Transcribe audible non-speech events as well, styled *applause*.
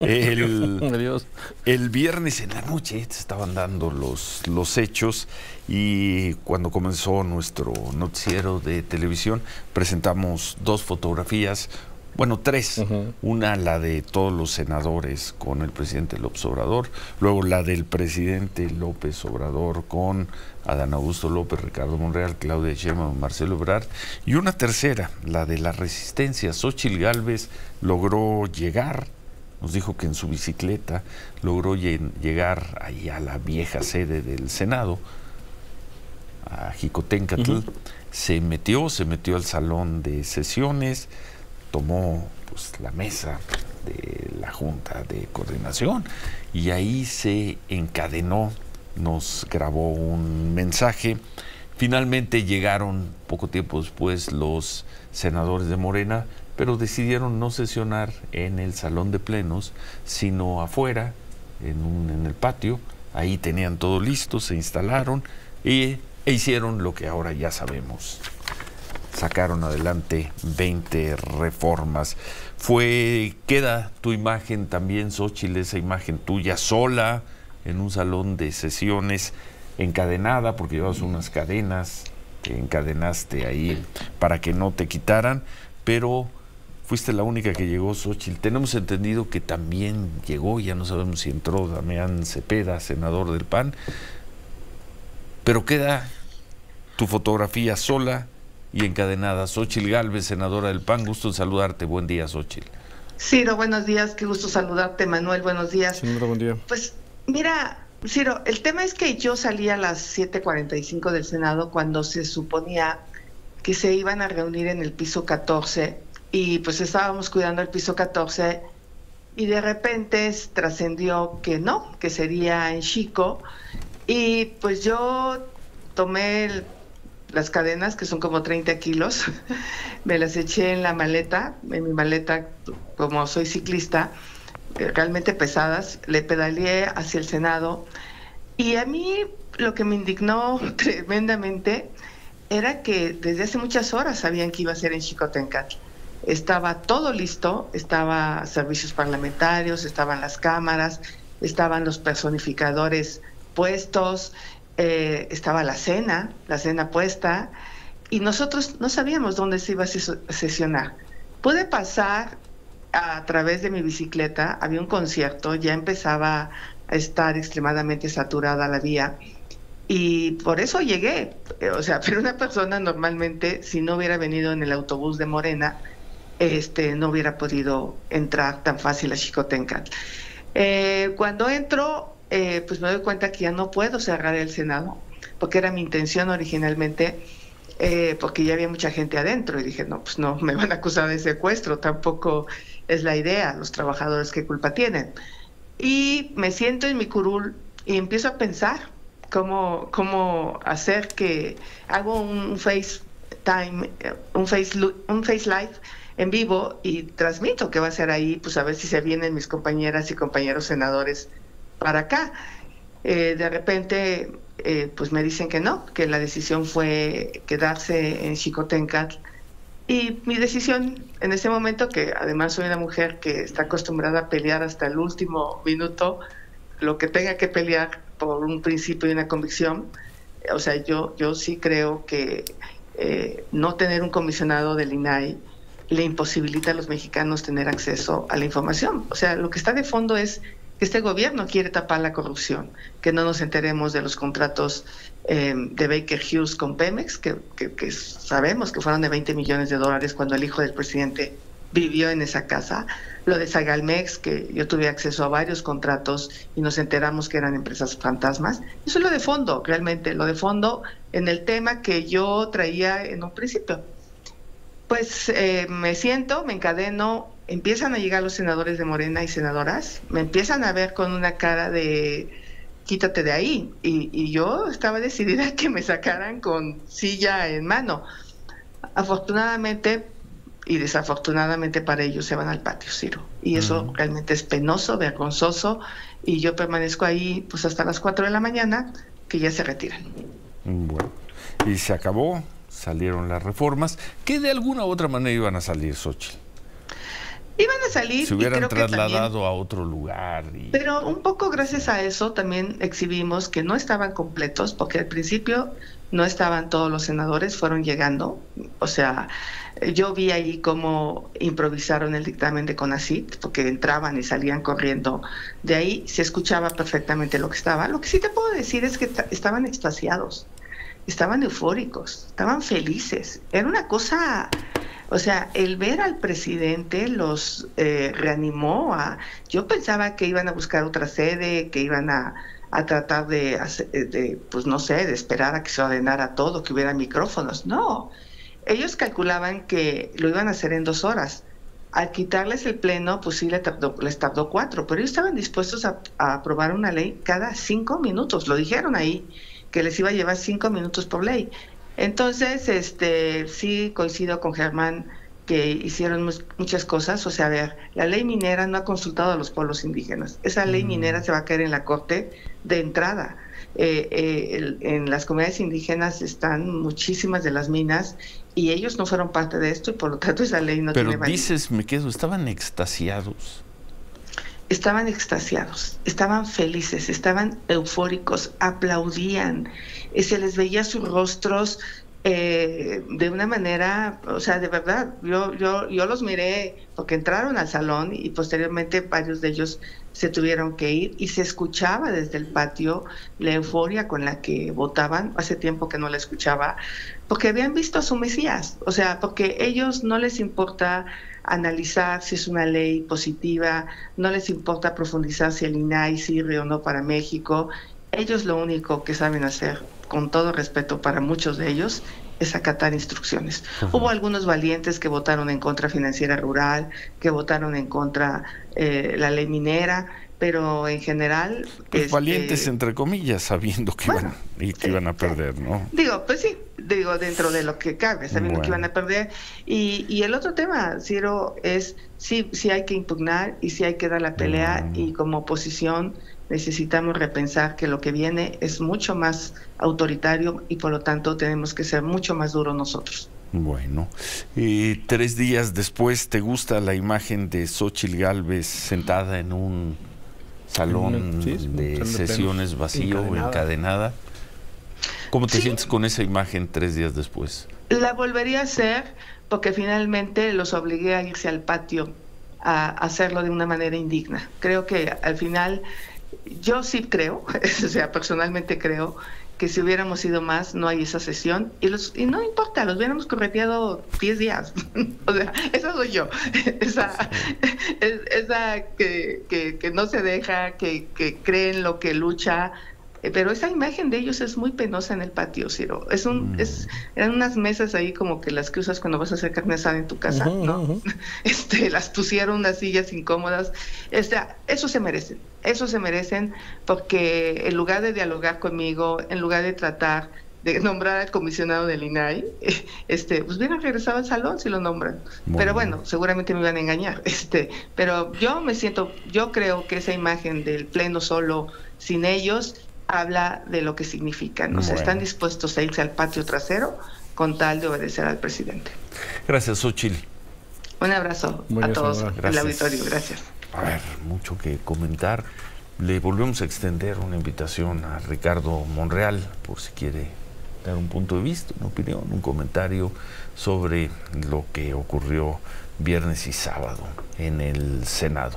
El, *laughs* el, viernes en la noche se estaban dando los, los hechos y cuando comenzó nuestro noticiero de televisión presentamos dos fotografías, bueno, tres. Una, la de todos los senadores con el presidente López Obrador, luego la del presidente López Obrador con Adán Augusto López, Ricardo Monreal, Claudia Sheinbaum, Marcelo Ebrard, y una tercera, la de la resistencia. Xochitl Gálvez logró llegar nos dijo que en su bicicleta logró llegar ahí a la vieja sede del Senado, a Jicotencatl, se metió, se metió al salón de sesiones, tomó pues, la mesa de la Junta de Coordinación y ahí se encadenó, nos grabó un mensaje. Finalmente llegaron poco tiempo después los senadores de Morena pero decidieron no sesionar en el salón de plenos, sino afuera, en, un, en el patio. Ahí tenían todo listo, se instalaron y, e hicieron lo que ahora ya sabemos. Sacaron adelante 20 reformas. Fue, queda tu imagen también, Xochitl, esa imagen tuya sola en un salón de sesiones encadenada, porque llevas unas cadenas que encadenaste ahí para que no te quitaran, pero fuiste la única que llegó, Xochitl. Tenemos entendido que también llegó, ya no sabemos si entró Damián Cepeda, senador del PAN, pero queda tu fotografía sola y encadenada. Xochitl Galvez, senadora del PAN, gusto en saludarte. Buen día, Xochitl. Ciro, buenos días, qué gusto saludarte. Manuel, buenos días. Señora, buen día. Pues mira, Ciro, el tema es que yo salí a las 7:45 del Senado cuando se suponía que se iban a reunir en el piso 14 y pues estábamos cuidando el piso 14 y de repente trascendió que no, que sería en Chico. Y pues yo tomé las cadenas que son como 30 kilos, *laughs* me las eché en la maleta, en mi maleta como soy ciclista, eh, realmente pesadas, le pedaleé hacia el Senado. Y a mí lo que me indignó *laughs* tremendamente era que desde hace muchas horas sabían que iba a ser en Chicotencat estaba todo listo, estaba servicios parlamentarios, estaban las cámaras, estaban los personificadores puestos, eh, estaba la cena, la cena puesta, y nosotros no sabíamos dónde se iba a sesionar. Pude pasar a través de mi bicicleta, había un concierto, ya empezaba a estar extremadamente saturada la vía, y por eso llegué. O sea, *laughs* pero una persona normalmente, si no hubiera venido en el autobús de Morena, este, no hubiera podido entrar tan fácil a Chicotencat. Eh, cuando entro, eh, pues me doy cuenta que ya no puedo cerrar el Senado, porque era mi intención originalmente, eh, porque ya había mucha gente adentro y dije, no, pues no, me van a acusar de secuestro, tampoco es la idea, los trabajadores qué culpa tienen. Y me siento en mi curul y empiezo a pensar cómo, cómo hacer que hago un face time, un face, un face live en vivo y transmito que va a ser ahí, pues a ver si se vienen mis compañeras y compañeros senadores para acá. Eh, de repente, eh, pues me dicen que no, que la decisión fue quedarse en Chicotencat. Y mi decisión en ese momento, que además soy una mujer que está acostumbrada a pelear hasta el último minuto, lo que tenga que pelear por un principio y una convicción, o sea, yo, yo sí creo que eh, no tener un comisionado del INAI le imposibilita a los mexicanos tener acceso a la información. O sea, lo que está de fondo es que este gobierno quiere tapar la corrupción, que no nos enteremos de los contratos eh, de Baker Hughes con Pemex, que, sabemos que fueron de 20 millones de dólares cuando el hijo del presidente vivió en esa casa. Lo de Sagalmex, que yo tuve acceso a varios contratos y nos enteramos que eran empresas fantasmas. Eso es lo de fondo, realmente, lo de fondo en el tema que yo traía en un principio pues eh, me siento, me encadeno, empiezan a llegar los senadores de Morena y senadoras, me empiezan a ver con una cara de quítate de ahí. Y, yo estaba decidida *laughs* que me sacaran con silla en mano. Afortunadamente y desafortunadamente para ellos se van al patio, Ciro. Y eso realmente es penoso, vergonzoso. Y yo permanezco ahí pues hasta las 4 de la mañana, que ya se retiran. Bueno, y se acabó salieron las reformas, que de alguna u otra manera iban a salir, Xochitl. Iban a salir. Se hubieran trasladado a otro lugar. Pero un poco gracias a eso también exhibimos que no estaban completos, porque al principio no estaban todos los senadores, fueron llegando. O sea, yo vi ahí cómo improvisaron el dictamen de CONACIT, porque entraban y salían corriendo. De ahí se escuchaba perfectamente lo que estaba. Lo que sí te puedo decir es que estaban extasiados, estaban eufóricos, estaban felices. Era una cosa o sea, el ver al presidente los eh, reanimó a... Yo pensaba que iban a buscar otra sede, que iban a, tratar de, de, pues no sé, de esperar a que se ordenara todo, que hubiera micrófonos. No, ellos calculaban que lo iban a hacer en dos horas. Al quitarles el pleno, pues sí les tardó, cuatro, pero ellos estaban dispuestos a, a aprobar una ley cada cinco minutos. Lo dijeron ahí, que les iba a llevar cinco minutos por ley. Entonces, este, sí coincido con Germán que hicieron muchas cosas. O sea, a ver, la ley minera no ha consultado a los pueblos indígenas. Esa ley mm. minera se va a caer en la corte de entrada. Eh, eh, en las comunidades indígenas están muchísimas de las minas y ellos no fueron parte de esto y por lo tanto esa ley no Pero tiene dices, me quedo, estaban extasiados. Estaban extasiados, estaban felices, estaban eufóricos, aplaudían se les veía sus rostros eh, de una manera, o sea, de verdad, yo, yo, yo los miré porque entraron al salón y posteriormente varios de ellos se tuvieron que ir y se escuchaba desde el patio la euforia con la que votaban, hace tiempo que no la escuchaba, porque habían visto a su Mesías, o sea, porque ellos no les importa analizar si es una ley positiva, no les importa profundizar si el INAI sirve o no para México, ellos lo único que saben hacer con todo respeto para muchos de ellos, es acatar instrucciones. Hubo algunos valientes que votaron en contra financiera rural, que votaron en contra eh, la ley minera, pero en general... Pues este, valientes entre comillas, sabiendo que, iban, y que iban a perder, ¿no? Digo, pues sí, digo, dentro de lo que cabe, sabiendo que iban a perder. Y, y el otro tema, Ciro, es sí, sí hay que impugnar y sí hay que dar la pelea mm. y como oposición necesitamos repensar que lo que viene es mucho más autoritario y por lo tanto tenemos que ser mucho más duros nosotros. Bueno, y tres días después, ¿te gusta la imagen de Xochitl Galvez sentada en un salón de sesiones vacío, encadenada? encadenada? ¿Cómo te sientes con esa imagen tres días después? La volvería a hacer porque finalmente los obligué a irse al patio a hacerlo de una manera indigna. Creo que al final yo sí creo, *laughs* o sea, personalmente creo que si hubiéramos ido más, no hay esa sesión. Y, los, y no importa, los hubiéramos correteado 10 días. *laughs* o sea, esa soy yo. *laughs* esa esa que, que, que, no se deja, que, que cree en lo que lucha, pero esa imagen de ellos es muy penosa en el patio, Ciro. Es un, mm. es, eran unas mesas ahí como que las que usas cuando vas a hacer carne asada en tu casa, ¿no? *laughs* Este, las pusieron unas sillas incómodas. Este, eso se merecen, eso se merecen porque en lugar de dialogar conmigo, en lugar de tratar de nombrar al comisionado del INAI, *laughs* este, pues hubieran regresado al salón si lo nombran. Pero bueno, seguramente me iban a engañar. *laughs* Este, pero yo me siento, yo creo que esa imagen del pleno solo sin ellos habla de lo que significa. ¿no? están dispuestos a irse al patio trasero con tal de obedecer al presidente. Gracias, Uchil. Un abrazo a todos en el auditorio. Gracias. A ver, mucho que comentar. Le volvemos a extender una invitación a Ricardo Monreal por si quiere dar un punto de vista, una opinión, un comentario sobre lo que ocurrió viernes y sábado en el Senado.